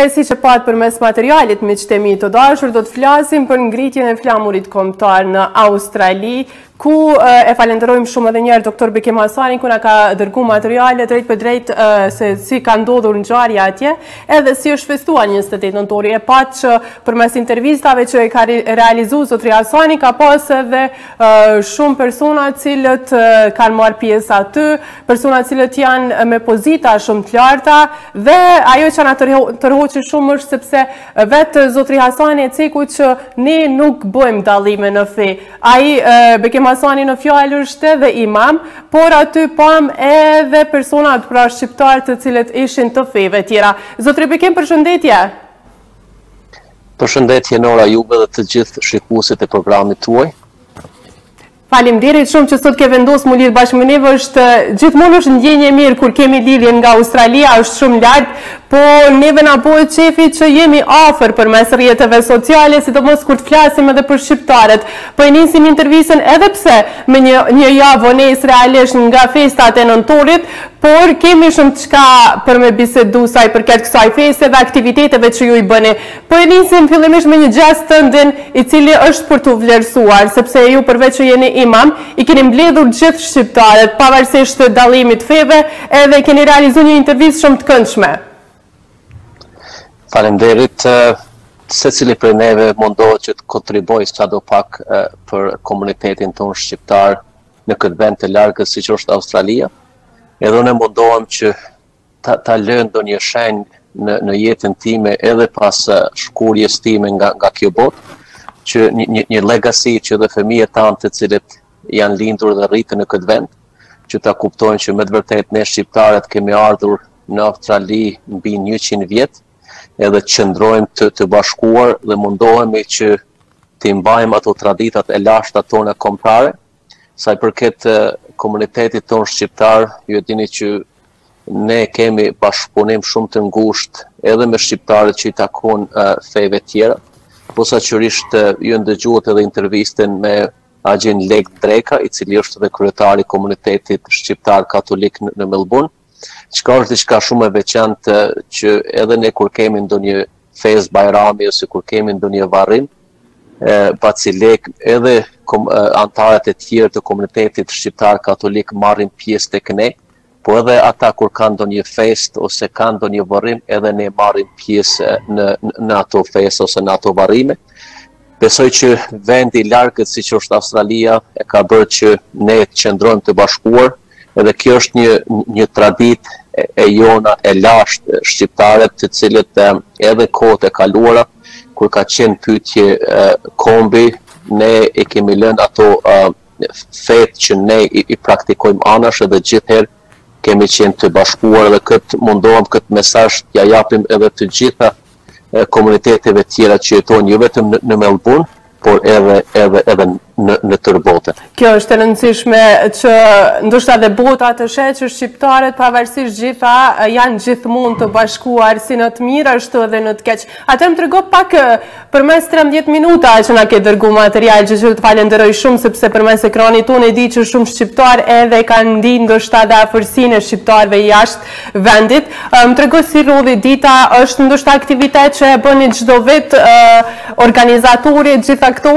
E siç e patë përmes materialit miq të mi të dashur, do të flasim për ngritjen e flamurit kombëtar në Australi, ku e falënderojmë shumë edhe njerë doktor Bekim Hasani, ku na ka dërgu materiale drejtpërdrejt se si ka ndodhur ngjarja atje, edhe si është festuar njëzet e tetë nëntori. E patë që përmes intervistave që e ka realizu zotri Hasani, ka pas edhe Shumë persona të cilët kanë marrë pjesë aty, persona të cilët janë me pozita shumë të larta, dhe ajo që na tërhoqi shumë është sepse vetë zotri Hasani e ceku që ne nuk bëjmë dallime në fe. Ai Bekim Hasani në fjalë është dhe imam, por aty pam edhe personat pra shqiptarë të cilët ishin të feve tjera. Zotri Bekim, përshëndetje! Përshëndetje Nora juve dhe të gjithë shikuesve të programit tuaj. Faleminderit shumë që sot ke vendos mu lidh bashkë me neve. Është gjithmonë është ndjenjë e mirë kur kemi lidhje nga Australia, është shumë larg, po neve na bëhet qefi që jemi afër përmes rrjeteve sociale, sidomos kur të flasim edhe për shqiptarët. Po e nisim intervistën edhe pse me një një javë vonesë realisht nga festat e nëntorit, por kemi shumë çka për me bisedu sa i përket kësaj feste dhe aktiviteteve që ju i bëni. Po e nisim fillimisht me një gjest tëndin i cili është për t'u vlerësuar, sepse ju përveç që jeni imam, i keni mbledhur gjithë shqiptarët, pavarësisht dallimit të feve, edhe e keni realizu një intervistë shumë të këndshme. Faleminderit. Secili prej neve mundohet që të kontribuojë sado pak për komunitetin tonë shqiptar në këtë vend të largët siç është Australia. Edhe unë mundohem që ta ta lënë ndonjë shenjë në në jetën time edhe pas shkuarjes time nga nga kjo botë që një një, një legacy që dhe fëmijët tanë të cilët janë lindur dhe rriten në këtë vend që ta kuptojnë që me të vërtetë ne shqiptarët kemi ardhur në Australi mbi 100 vjet, edhe qëndrojmë të, të bashkuar dhe mundohemi që t'i mbajmë ato traditat e lashta tona kombëtare. Sa i përket komunitetit tonë shqiptar, ju e dini që ne kemi bashkëpunim shumë të ngushtë edhe me shqiptarët që i takojnë uh, feve tjera. Posaçërisht uh, ju ndëgjuat edhe intervistën me baci Lek Dreka, i cili është dhe kryetar i komunitetit shqiptar katolik në, në Melbourne. Çka është diçka shumë e veçantë që edhe ne kur kemi ndonjë festë bajrami ose kur kemi ndonjë varrim, baci Lek edhe kom, anëtarët e tjerë të komunitetit shqiptar katolik marrin pjesë tek ne, po edhe ata kur kanë ndonjë festë ose kanë ndonjë varrim, edhe ne marrim pjesë në në ato festë ose në ato varrime. Besoj që vendi i largët siç është Australia e ka bërë që ne të qëndrojmë të bashkuar edhe kjo është një një traditë e jona e lashtë shqiptare të cilët edhe kohët e kaluara kur ka qenë pyetje kombi ne i kemi lënë ato fetë që ne i praktikojmë anash edhe gjithherë kemi qenë të bashkuar dhe këtë mundohem këtë mesazh t'ja japim edhe të gjitha komuniteteve tjera që jetojnë jo vetëm në Melbourne, por edhe edhe edhe në tërë botën. Kjo është e rëndësishme që ndoshta dhe bota të sheh që shqiptarët pavarësisht gjitha janë gjithmonë të bashkuar si në të mirë ashtu edhe në të keq. Atëherë më trego pak përmes 13 minuta që na ke dërgu material, që të falënderoj shumë sepse përmes ekranit tonë e di që shumë shqiptarë edhe kanë ndi ndoshta dhe afërsinë e shqiptarëve jashtë vendit. Më trego si rrodhi dita, është ndoshta aktivitet që e bëni çdo vit organizatori e gjitha këto?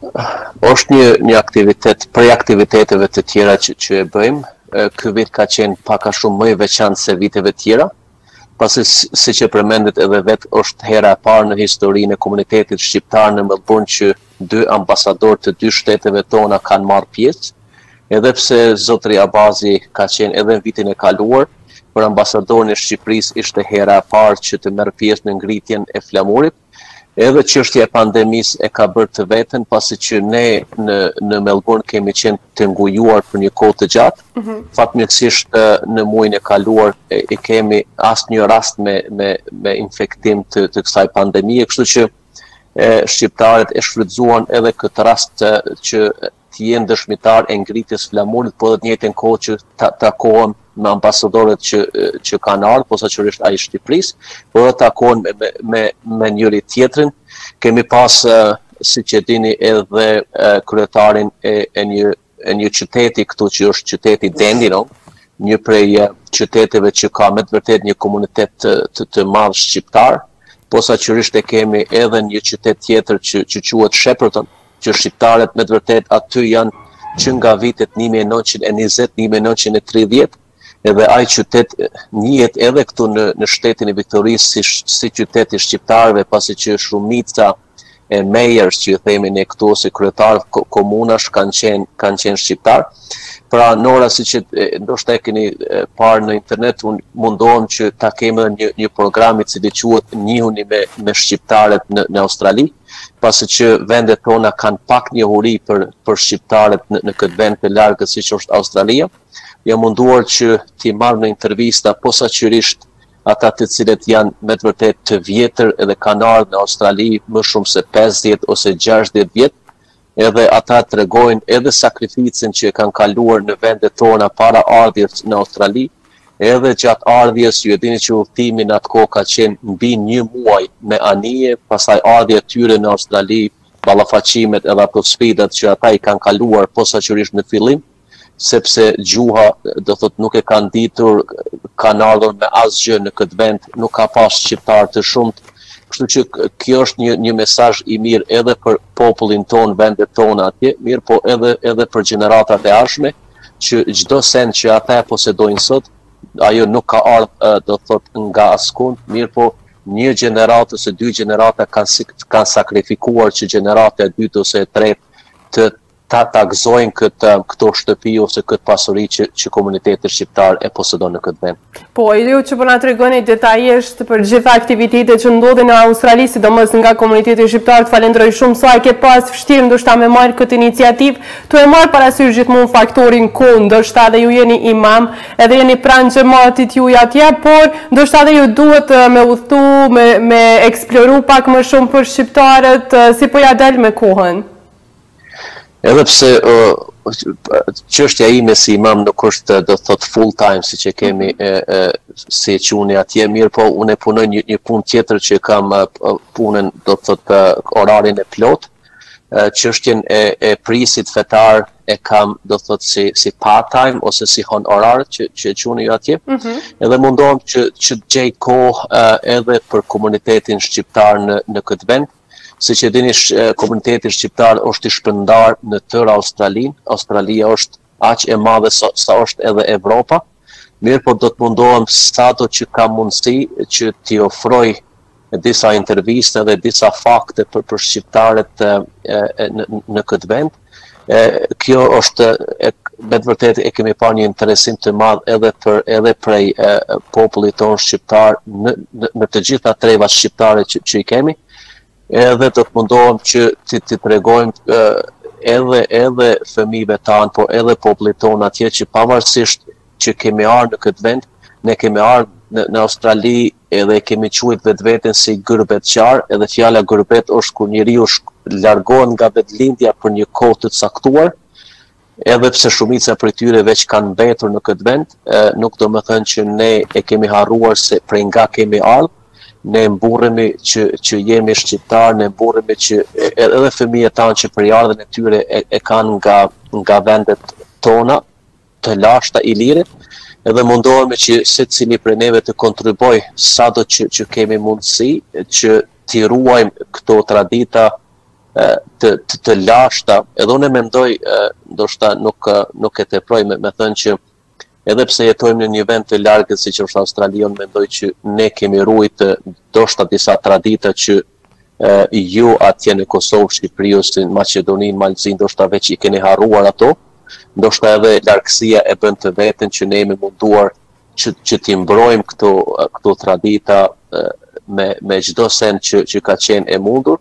është një një aktivitet prej aktiviteteve të tjera që që e bëjmë. Ky vit ka qenë pak a shumë më i veçantë se viteve tjera, pasi siç e përmendët edhe vetë është hera e parë në historinë e komunitetit shqiptar në Melbourne që Dy ambasadorë të dy shteteve tona kanë marrë pjesë, edhe pse zotëri Abazi ka qenë edhe vitin e kaluar, për ambasadorin e Shqipërisë ishte hera e parë që të merr pjesë në ngritjen e flamurit. Edhe çështja e pandemisë e ka bërë të veten, pasi që ne në në Melbourne kemi qenë të ngujuar për një kohë të gjatë. Mm -hmm. Fatmirësisht në muajin e kaluar e, s'kemi asnjë rast me me me infektim të të kësaj pandemie, kështu që e shqiptarët e shfrytëzuan edhe këtë rast që të jenë dëshmitarë e ngritjes flamurit, po dhe të njëjtën kohë që ta, takohen me ambasadorët që që kanë ardhur, posaçërisht ai i Shqipërisë, po dhe takohen me me me, me njëri tjetrin. Kemi pas siç e dini edhe kryetarin e, e një e një qyteti këtu që është qyteti Dandenong, një prej qyteteve që ka me të vërtet një komunitet të, të, të madh shqiptar, posaçërisht e kemi edhe një qytet tjetër që, që quhet Shepparton, që shqiptarët me të vërtet aty janë që nga vitet 1920-1930, edhe ai qytet njihet edhe këtu në në shtetin e Viktorisë si si qytet i shqiptarëve, pasi që shumica e mejers që i themi ne këtu si kryetarë komunash kanë qenë kanë qenë shqiptarë. Pranvera siç ndoshta e keni parë në internet, unë mundohem që ta kem edhe një një program i cili quhet Njihuni me me shqiptarët në në Australi, pasi që vendet tona kanë pak njohuri për për shqiptarët në, në këtë vend të largët siç është Australia. jam munduar që t'i marr në intervista posaçërisht ata të cilët janë me të vërtetë të vjetër edhe kanë ardhur në Australi më shumë se 50 ose 60 vjet, edhe ata tregojnë edhe sakrificën që e kanë kaluar në vendet tona para ardhjes në Australi, edhe gjatë ardhjes ju e dini që udhëtimi në atë kohë ka qenë mbi një muaj me anije, pastaj ardhja e tyre në Australi, ballafaqimet edhe ato sfidat që ata i kanë kaluar posaçërisht në fillim, sepse gjuha do thotë nuk e kanë ditur kanë ardhur me asgjë në këtë vend nuk ka pas shqiptarë të shumtë kështu që kjo është një një mesazh i mirë edhe për popullin tonë vendet tona atje mirëpo edhe edhe për gjeneratat e ardhshme që çdo send që ata e posedojnë sot ajo nuk ka ardhë do të thot nga askund mirëpo një gjeneratë ose dy gjenerata kanë kanë sakrifikuar që gjenerata e dytë ose e tretë të ta ta gëzojnë këtë këto shtëpi ose këtë pasuri që që komuniteti shqiptar e posedon në këtë vend. Po, e ju që po na tregoni detajisht për gjitha aktivitetet që ndodhin në Australi, sidomos nga komuniteti shqiptar, të falenderoj shumë sa e ke pas vështirë ndoshta me marr këtë iniciativë, tu e marr parasysh gjithmonë faktorin ku ndoshta edhe ju jeni imam, edhe jeni pranë xhamatit ju atje, por ndoshta edhe ju duhet me udhëtu, me me eksploru pak më shumë për shqiptarët, si po ia dal me kohën. Edhe pse çështja uh, ime si imam nuk është do të thotë full time siç e kemi mm -hmm. si e quni atje, mirëpo unë punoj një, një punë tjetër që kam punën do të thotë orarin e plot. Çështjen e e prijësit fetar e kam do të thotë si si part time ose si honorar që që e quni ju atje. Mm -hmm. Edhe mundohem që që të gjej kohë edhe për komunitetin shqiptar në në këtë vend. Mm Siç e dini, komuniteti shqiptar është i shpërndarë në tërë Australinë. Australia është aq e madhe sa, sa është edhe Evropa. Mirëpo do të mundohem sado që kam mundësi që t'i ofroj disa intervista dhe disa fakte për, për shqiptarët e, e, në, në këtë vend. e kjo është e me të vërtetë e kemi pa një interesim të madh edhe për edhe prej e, popullit tonë shqiptar në, në, në të gjitha trevat shqiptare që, që i kemi edhe do të mundohem që t'i tregojmë edhe edhe fëmijëve tanë po edhe popullit tonë atje që pavarësisht që kemi ardhur në këtë vend ne kemi ardhur në, në Australi edhe e kemi quajt vetveten si gurbetçarë edhe fjala gurbet është kur njeriu largohet nga vendlindja për një kohë të caktuar edhe pse shumica prej tyre veç kanë mbetur në këtë vend, nuk domethënë që ne e kemi harruar se prej nga kemi ardhë, ne mburremi që, që jemi shqiptarë, ne mburremi që edhe fëmijët tanë që prejardhjen e tyre e, e kanë nga, nga vendet tona, të lashta ilire dhe mundohemi që secili prej neve të kontriboj sado që, që kemi mundësi që t'i ruajmë këto tradita të, të, të lashta edhe unë e mendoj ndoshta nuk, nuk e teproj me, me thënë që edhe pse jetojmë në një vend të largët siç është Australia unë mendoj që ne kemi ruajt ndoshta disa tradita që Ju atje në Kosovë, Shqipëri ose në Maqedoni, Mal të Zi ndoshta veç i keni harruar ato, ndoshta edhe largësia e bën të veten që ne jemi munduar që që t'i mbrojmë këto këto tradita me me çdo send që që ka qenë e mundur.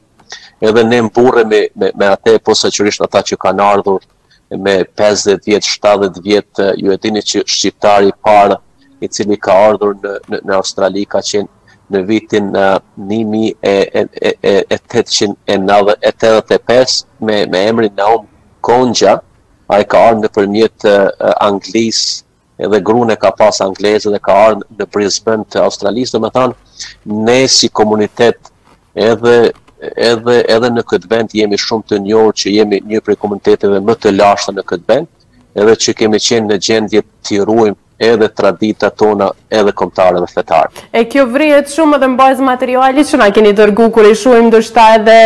Edhe ne mburremi me me atë posaçërisht ata që kanë ardhur me 50 vjet, 70 vjet, ju e dini që shqiptari i parë i cili ka ardhur në në, në Australi ka qenë në vitin 1885 me me emrin Naum Konxha, ai ka ardhur nëpërmjet Anglisë edhe grun e ka pas angleze dhe ka ardhë në Brisbane të Australisë, domethanë, ne si komunitet edhe, edhe, edhe në këtë vend jemi shumë të njohur që jemi një prej komuniteteve më të lashta në këtë vend, edhe që kemi qenë në gjendje t'i rujm edhe traditat tona edhe kombtare dhe fetare. E kjo vrehet shumë edhe në bazë materialit që na keni dërgu kur i shohim ndoshta edhe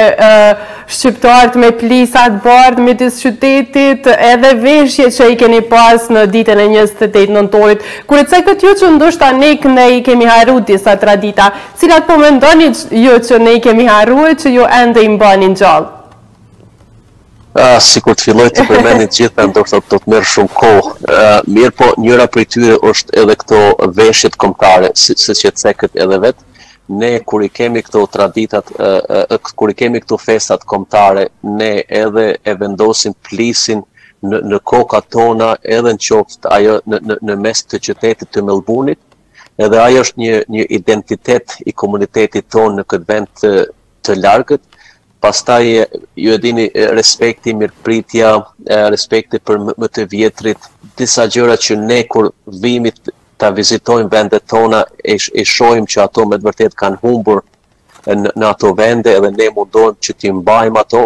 shqiptarët me plisa të bardhë midis qytetit edhe veshjet që i keni pas në ditën e njëzet e tetë nëntorit kur e cekët ju që ndoshta ne, ne i kemi harru disa tradita cilat po mendoni ju që ne i kemi harru e që ju ende i mbani gjallë Ah, sikur të filloj t'i përmendi të gjitha, ndoshta do të merr shumë kohë. Uh, mirëpo, njëra prej tyre është edhe këto veshjet kombëtare, siç e cekët edhe vetë. Ne kur i kemi këto traditat, uh, uh, kur i kemi këto festat kombëtare, ne edhe e vendosim plisin në, në kokat tona, edhe në qoftë ajo në, në, në mes të qytetit të Melbunit, edhe ajo është një, një identitet i komunitetit tonë në këtë vend të të largët, pastaj ju e dini respekti, mirëpritja, respekti për më të vjetrit, disa gjëra që ne kur vimi t'i vizitojmë vendet tona e, i shohim që ato me të vërtet kanë humbur në, në ato vende edhe ne mundohemi që t'i mbajmë ato.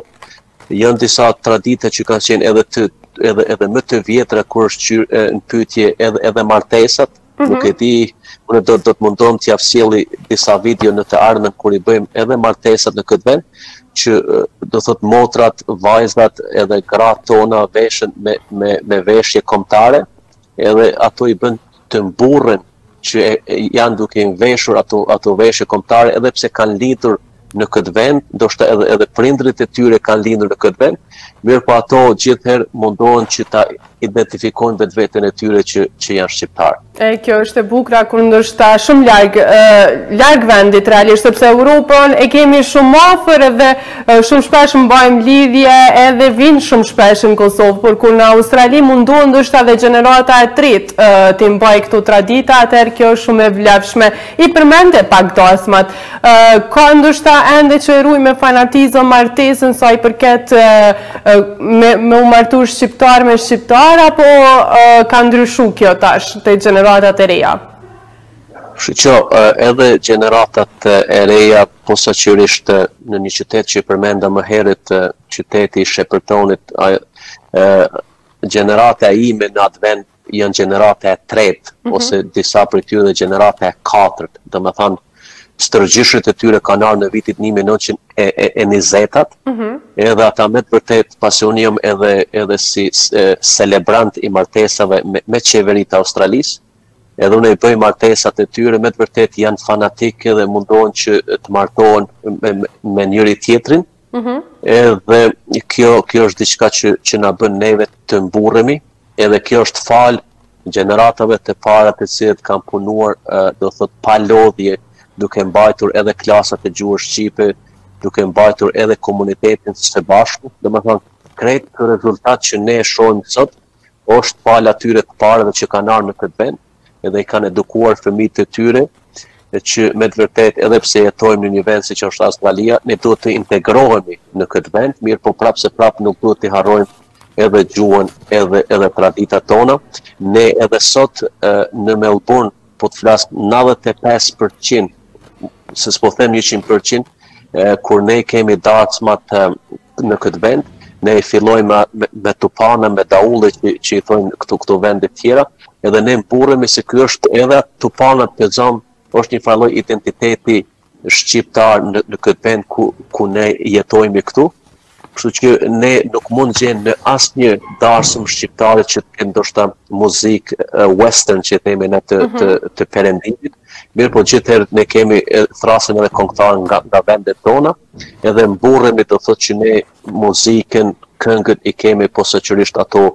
Janë disa tradita që kanë qenë edhe të edhe edhe më të vjetra kur është në pyetje edhe edhe martesat, Mhm. Nuk e di, unë do do të mundom t'jau sjelli disa video në të ardhmen kur i bëjmë edhe martesat në këtë vend, që do thot motrat, vajzat edhe gratë tona veshen me me me veshje kombëtare, edhe ato i bën të mburren që e, e, janë duke i veshur ato ato veshje kombëtare edhe pse kanë lindur në këtë vend, ndoshta edhe edhe prindërit e tyre kanë lindur në këtë vend, mirëpo ato gjithëherë mundohen që ta identifikojnë vetveten e tyre që, që janë shqiptarë. E, kjo është e bukra kur ndoshta shumë larg, larg vendit realisht, sepse Europën e kemi shumë ma afër edhe shumë shpesh mbajmë lidhje edhe vijnë shumë shpesh në Kosovë, por kur në Australi mundohen ndoshta dhe gjenerata e tretë t'i mbajë këto tradita, atëherë kjo është shumë e vlefshme. I përmende pak dasmat. Ka ndoshta ende që e ruajnë me fanatizëm martesën sa i përket me u martu shqiptar me shqiptar apo ka ndryshu kjo tash te gjeneratat e reja? Shiko, edhe gjeneratat e reja posaçërisht në një qytet që i përmenda më herët, qyteti i Shepërtonit, gjenerata ime në atë vend janë gjenerata e tretë, mm -hmm. ose disa prej tyre gjenerata e katërt, domethanë, stërgjyshërit e tyre kanë ardhë në vitet 1920-at, mm -hmm. edhe ata me të vërtetë, pasi unë jam edhe, edhe si e, celebrant i martesave me, me qeveri të Australisë, edhe unë i bëj martesat e tyre, me të vërtetë janë fanatikë dhe mundohen që të martohen me, me njëri-tjetrin, Mhm. Edhe kjo kjo është diçka që që na bën neve të mburremi, edhe kjo është falë gjeneratave të para të cilët kanë punuar, do të thotë pa lodhje, duke mbajtur edhe klasat e gjuhës shqipe, duke mbajtur edhe komunitetin së bashku. Domethënë, krejt ky rezultat që ne shohim sot është falë atyre të parëve që kanë ardhur në këtë vend, edhe i kanë edukuar fëmijët e tyre që me të vërtetë edhe pse jetojmë në një vend siç është Australia, ne duhet të integrohemi në këtë vend, mirëpo prapëseprapë nuk duhet t'i harrojmë edhe gjuhën edhe edhe traditat tona. Ne edhe sot në Melbourne po të flas 95% se s'po them njëqind përqind, kur ne kemi dasmat në këtë vend, ne i fillojmë me, me, me tupana, me daulle që, që i thojnë këtu, këto vendet tjera, edhe ne mburremi se kjo është edhe tupanat e zonës, është një farë lloj identiteti shqiptar në, në këtë vend ku, ku ne jetojmë këtu, Kështu që ne nuk mund gjenë në asnjë darsëm shqiptare që të kenë ndoshta muzikë western që i themi ne të, mhm. të, të perëndimit, mirëpo gjithherë ne kemi thrrasim edhe kongtarë nga, nga vendet tona, edhe mburremi do të thotë që ne muzikën, këngët i kemi posaçërisht ato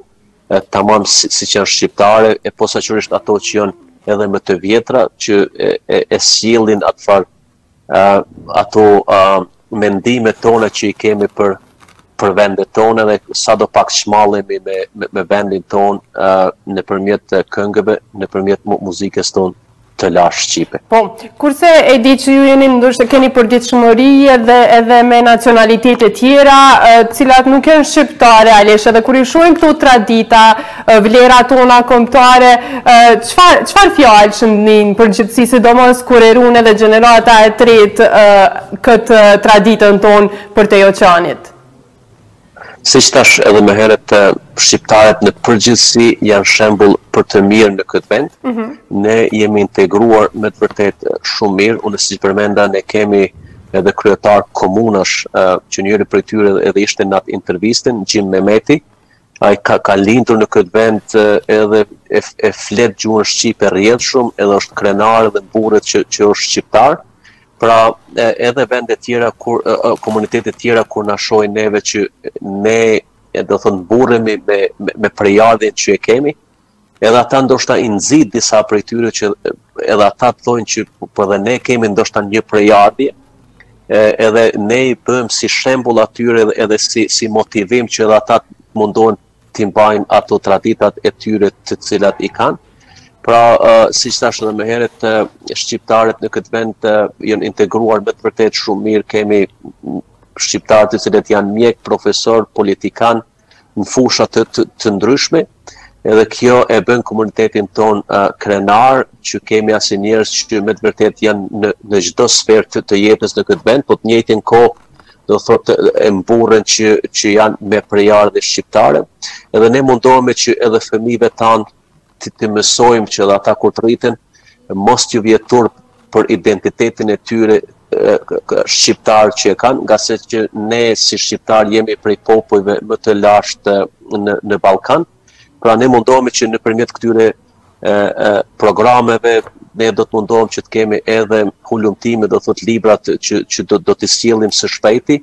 e, tamam si, siç janë shqiptare, e posaçërisht ato që janë edhe më të vjetra, që e, e, e sjellin atë farë ato mendimet tona që i kemi për për vendet tona dhe sado pak shmallemi me, me, me vendin tonë uh, nëpërmjet këngëve, nëpërmjet muzikës tonë të lashtë shqipe. Po, kurse e di që ju jeni ndoshta keni përditshmëri edhe edhe me nacionalitete tjera, të cilat nuk janë shqiptare, realisht, edhe kur i shohin këto tradita, Vlerat tona kombëtare, çfarë çfarë fjalë thonë në përgjithësi sidomos kur e ruan edhe gjenerata e tretë këtë traditën tonë përtej oqeanit? Siç thashë edhe më herët, shqiptarët në përgjithësi janë shembull për të mirë në këtë vend. Ne jemi integruar me të vërtetë shumë mirë. Unë siç përmenda ne kemi edhe kryetar komunash, që njëri prej tyre edhe ishte në atë intervistë, Xhim Memeti, Ai ka ka lindur në këtë vend edhe e e flet gjuhën shqipe rrjedhshëm edhe është krenar edhe mburret që që është shqiptar pra edhe vende tjera kur komunitete tjera kur na shohin neve që ne domethënë mburremi me me, me prejardhjen që e kemi Edhe ata ndoshta i nxit disa prej tyre që edhe ata të thonë që po, po edhe ne kemi ndoshta një prejardhje, edhe ne i bëhemi si shembull atyre edhe, edhe si, si motivim që edhe ata të mundohen t'i mbajnë ato traditat e tyre të cilat i kanë. Pra, uh, siç thashë edhe më herët, uh, shqiptarët në këtë vend uh, janë integruar me të vërtetë shumë mirë, kemi shqiptarë të cilët janë mjekë, profesorë, politikanë, në fusha të të ndryshme edhe kjo e bën komunitetin tonë uh, krenar që kemi asi njerëz që me të vërtetë janë në, në çdo sferë të, të jetës në këtë vend, po të njëjtën kohë do thotë e mburren që, që janë me prejardhje shqiptare, edhe ne mundohemi që edhe fëmijëve tanë t'i t'i mësojmë që edhe ata kur të rriten, mos t'ju vijë turp për identitetin e tyre shqiptar që e kanë, ngase që ne si shqiptarë jemi prej popujve më të lashtë në, në Ballkan, pra ne mundohemi që nëpërmjet këtyre e, e, programeve, ne do të mundohemi që të kemi edhe hulumtime, do të thotë librat që, që do, do t'i sjellim së shpejti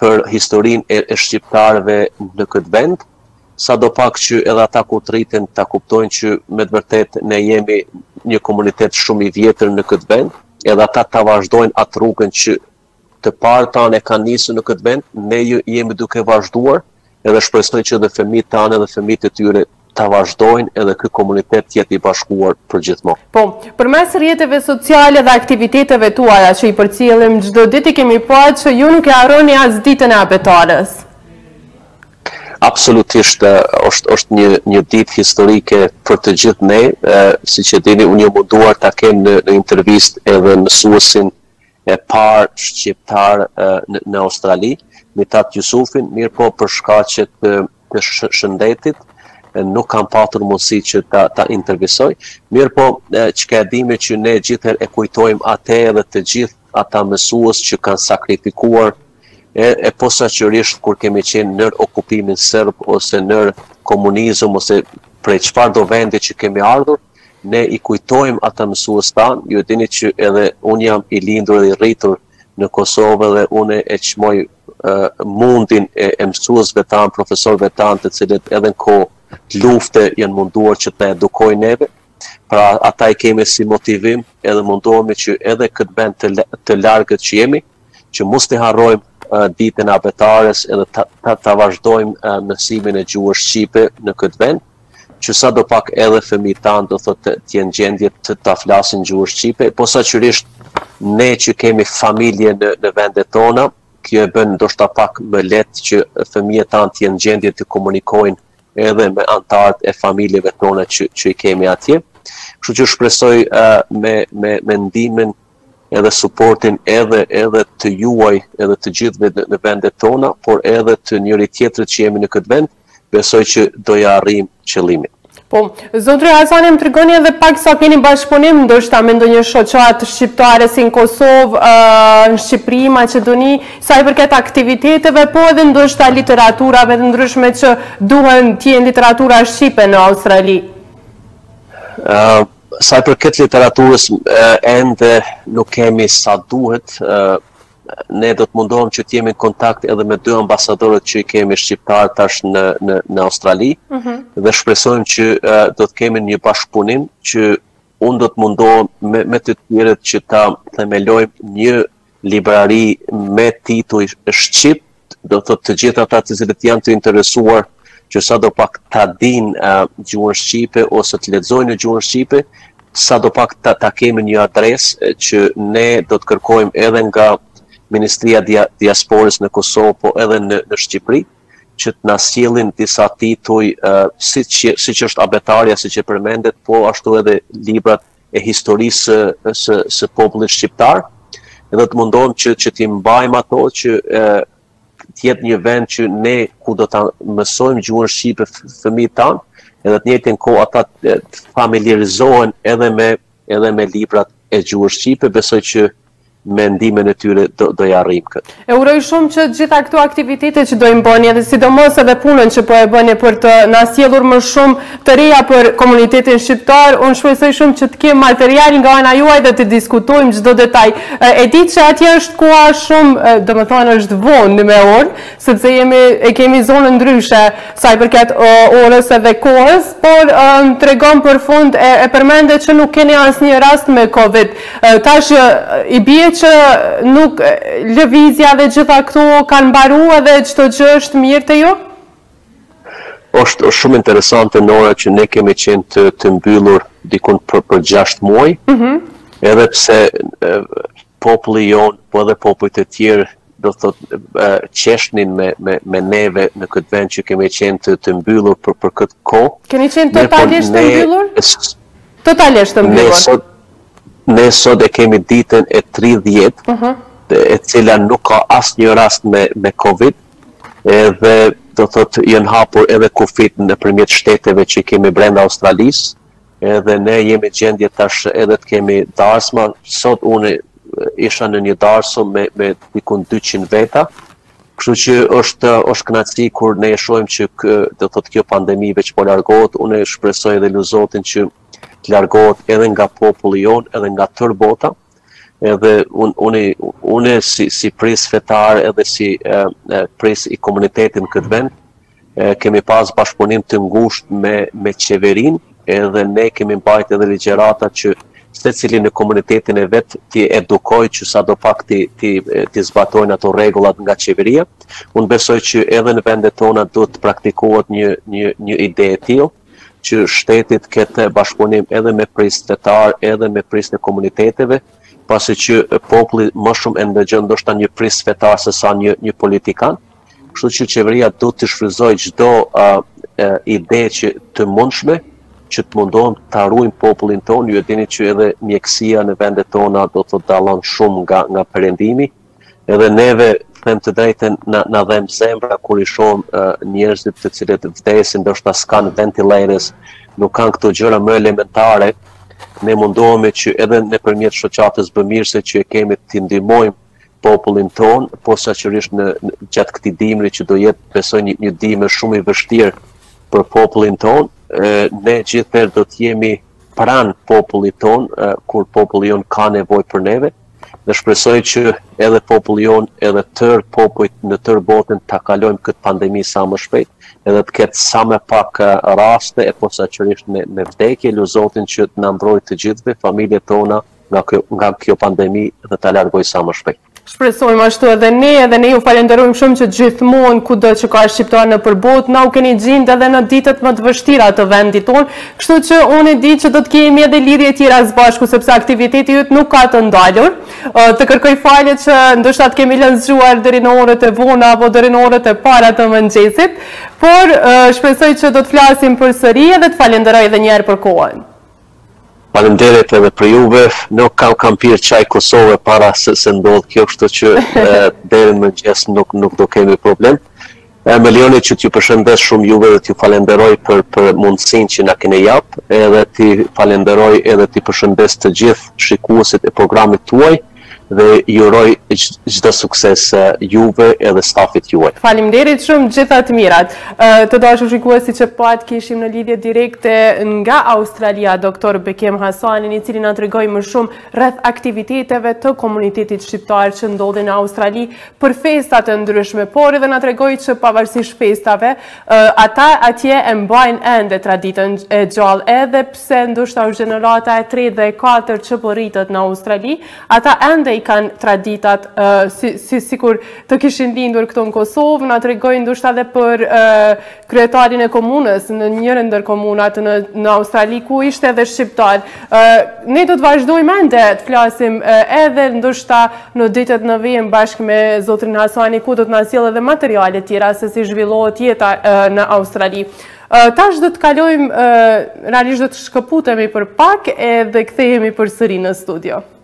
për historin e, e shqiptarëve në këtë vend, sado pak që edhe ata kur të rriten ta kuptojnë që me të vërtetë ne jemi një komunitet shumë i vjetër në këtë vend, edhe ata ta vazhdojnë atë rrugën që të parët tanë e kanë nisur në këtë vend, ne jemi duke vazhduar edhe shpresoj që edhe fëmijët tanë edhe fëmijët e tyre ta vazhdojnë edhe ky komunitet të jetë i bashkuar përgjithmonë. Po, përmes rrjeteve sociale dhe aktiviteteve tuaja që i përcjellim çdo ditë kemi parë që ju nuk e harroni as ditën e abetares. Absolutisht është është një një ditë historike për të gjithë ne, siç e dini unë jam munduar ta kem në në intervistë edhe mësuesin e parë shqiptar në, në Australi, Mitat Jusufin, mirëpo për shkaqet të, të shëndetit, nuk kam patur mundësi që ta, ta intervistoj, mirëpo çka e dimë që ne gjithherë e kujtojmë atë edhe të gjithë ata mësues që kanë sakrifikuar e posaçërisht kur kemi qenë nën okupimin serb ose nën komunizëm ose prej çfarëdo vendi që kemi ardhur, ne i kujtojmë ata mësues tanë, ju e dini që edhe unë jam i lindur dhe i rritur në Kosovë dhe unë e çmoj mundin e, e mësuesve tanë, profesorve tanë të cilët edhe në kohë lufte janë munduar që të na edukojnë neve, Pra ata i kemi si motivim edhe mundohemi që edhe këtë vend të, të largët që jemi, që mos ta harrojmë ditën e abetares edhe ta, ta, ta vazhdojmë mësimin e gjuhës shqipe në këtë vend, që sado pak edhe fëmijët tanë do të thotë të jenë n'gjendje të ta flasin gjuhën shqipe, posaçërisht ne që kemi familje në, në vendet tona, kjo e bën ndoshta pak më lehtë që fëmijët tanë të jenë n'gjendje të komunikojnë edhe me anëtarët e familjeve tona që që i kemi atje. Kështu që shpresoj uh, me me me ndihmën edhe suportin edhe edhe tuaj, edhe të gjithëve në, në vendet tona, por edhe të njëri-tjetrit që jemi në këtë vend, besoj që do ia arrijmë qëllimin. Po, zotri Hasanem, tregoni edhe pak sa keni bashkëpunim, ndoshta me ndonjë shoqatë shqiptare si në Kosovë, në Shqipëri, Maqedoni, Sa i përket aktiviteteve, po edhe ndoshta literaturave të ndryshme që duhen të jenë literatura shqipe në Australi? Sa i përket literaturës, ende nuk kemi sa duhet, ne do të mundohem që të jemi në kontakt edhe me dy ambasadorët që i kemi shqiptarë tash në, në, në Australi, mm -hmm. dhe shpresojmë që uh, do të kemi një bashkëpunim që unë do të mundohem me, me të tjerët që ta themelojmë një Librari me tituj shqip do të thotë të gjithë ata të cilët janë të interesuar që sado pak ta dinë gjuhën shqipe ose të lexojnë në gjuhën shqipe, sado pak ta, ta kemi një adresë që ne do të kërkojmë edhe nga Ministria e Dia, Diasporës në Kosovë, po edhe në, në Shqipëri, që të na sjellin disa tituj, uh, siç, siç është abetarja, siç e përmendët, po ashtu edhe librat e historisë së së popullit shqiptar dhe do të mundohem që që t'i mbajmë ato që e, të jetë një vend që ne ku do ta mësojmë gjuhën shqipe fëmijët tanë, edhe të njëjtën kohë ata të familiarizohen edhe me edhe me librat e gjuhës shqipe, besoj që me ndihmën e tyre do do ja arrijmë këtë. E uroj shumë që të gjitha këto aktivitete që do i bëni edhe sidomos edhe punën që po e bëni për të na sjellur më shumë të reja për komunitetin shqiptar. Unë shpresoj shumë që të kem material nga ana juaj dhe t'i diskutojmë çdo detaj. E di që atje është koha shumë, domethënë është vonë me orë, sepse jemi e kemi zonën ndryshe. Sa i përket orës edhe kohës, por na tregon për fund e përmende që nuk keni asnjë rast me Covid. Tash i bie që nuk lëvizja dhe gjitha këto kanë mbaru edhe çdo gjë është mirë te ju? Osht shumë interesante Nora që ne kemi qenë të të mbyllur dikun për për gjashtë muaj. Edhe pse populli jonë, po edhe popujt e tjerë do të thotë qeshnin me me me neve në këtë vend që kemi qenë të të mbyllur për për këtë kohë. Keni qenë po totalisht të mbyllur? Totalisht të mbyllur. Ne sot ne sot e kemi ditën e 30, uh -huh. e cila nuk ka asnjë rast me me Covid. Edhe do të thotë janë hapur edhe kufijtë nëpërmjet shteteve që kemi brenda Australisë. Edhe ne jemi gjendje tash edhe të kemi darsma, sot unë isha në një darsëm me, me dikun 200 veta, kështu që është, është knaqësi kur ne e shohim që kë, do thotë kjo pandemi veç po largohet, unë shpresoj edhe lus Zotin që të largohet edhe nga populli jonë, edhe nga tërë bota, edhe un unë unë si si prijës fetar edhe si e, e, prijës i komunitetit në këtë vend e, kemi pas bashkëpunim të ngushtë me me qeverinë edhe ne kemi mbajt edhe ligjërata që secili në komunitetin e vet t'i edukojë që sadopak t'i, t'i, t'i zbatojnë ato rregullat nga qeveria. Unë besoj që edhe në vendet tona duhet të praktikohet një, një, një ide e tillë, që shteti të ketë bashkëpunim edhe me prijës fetar, edhe me prijësit e komuniteteve, pasi që populli më shumë e ndëgjon ndoshta një prijës fetar se sa një, një politikan, kështu që qeveria duhet të shfrytëzojë çdo uh, ide që të mundshme, që të mundohemi ta ruajmë popullin tonë, ju e dini që edhe mjekësia në vendet tona do të thotë dallon shumë nga, nga perëndimi, Edhe neve, them të drejtën, na, na dhemb zemra kur i shohim uh, njerëzit të cilët vdesin, ndoshta s'kanë ventilators, nuk kanë këto gjëra më elementare, ne mundohemi që edhe nëpërmjet shoqatës bamirëse që e kemi të ndihmojmë popullin tonë, posaçërisht në, në gjatë këtij dimri që do jetë besoj një, një dimër shumë i vështirë për popullin tonë, ne gjithherë do të jemi pranë popullit tonë, kur populli jonë ka nevojë për neve, dhe shpresoj që edhe populli jonë, edhe tërë popujt në tërë botën ta kalojmë këtë pandemi sa më shpejt, edhe të ketë sa më pak raste e posaçërisht me me vdekje, lus Zotin që të na mbrojë të gjithëve, familjet tona nga kjo nga kjo pandemi dhe ta largojë sa më shpejt. Shpresojmë ashtu edhe ne, edhe ne ju falenderojmë shumë që gjithmonë kudo që ka shqiptarë nëpër botë, na u keni gjind edhe në ditët më të vështira të vendit tonë. Kështu që unë e di që do të kemi edhe lidhje të tjera së bashku sepse aktiviteti yt nuk ka të ndalur. Të kërkoj falje që ndoshta të kemi lënë zgjuar deri në orët e vona apo deri në orët e para të mëngjesit, por shpresoj që do të flasim përsëri edhe të falenderoj edhe një herë për kohën. Faleminderit edhe për juve, nuk kam kam pirë çaj Kosove para se se ndodh kjo, kështu që deri në mëngjes nuk nuk do kemi problem. E më lejoni që t'ju përshëndes shumë juve dhe t'ju falenderoj për për mundësinë që na keni jap, edhe t'i falenderoj edhe t'i përshëndes të gjithë shikuesit e programit tuaj dhe ju uroj çdo sukses juve edhe stafit juaj. Faleminderit shumë, të gjitha të mirat. Të dashur shikues, siç e patë kishim në lidhje direkte nga Australia, doktor Bekim Hasanin, i cili na tregoi më shumë rreth aktiviteteve të komunitetit shqiptar që ndodhin në Australi, për festat e ndryshme, por edhe na tregoi që pavarësisht festave, ata atje e mbajnë ende traditën e gjallë, edhe pse ndoshta është gjenerata e tretë dhe e katër që po rritet në Australi, ata ende i kanë traditat si, si, sikur të kishin lindur këtu në Kosovë, na tregoi ndoshta edhe për kryetarin e komunës në njërën ndër komunat në, në Australi, ku ishte edhe shqiptar. Ne do të vazhdojmë ende të flasim edhe ndoshta në ditët në vijim bashkë me zotrin Hasani, ku do të na sjellë edhe materiale tjera se si zhvillohet jeta në Australi. Tash do të kalojmë, realisht do të shkëputemi për pak edhe kthehemi përsëri në studio.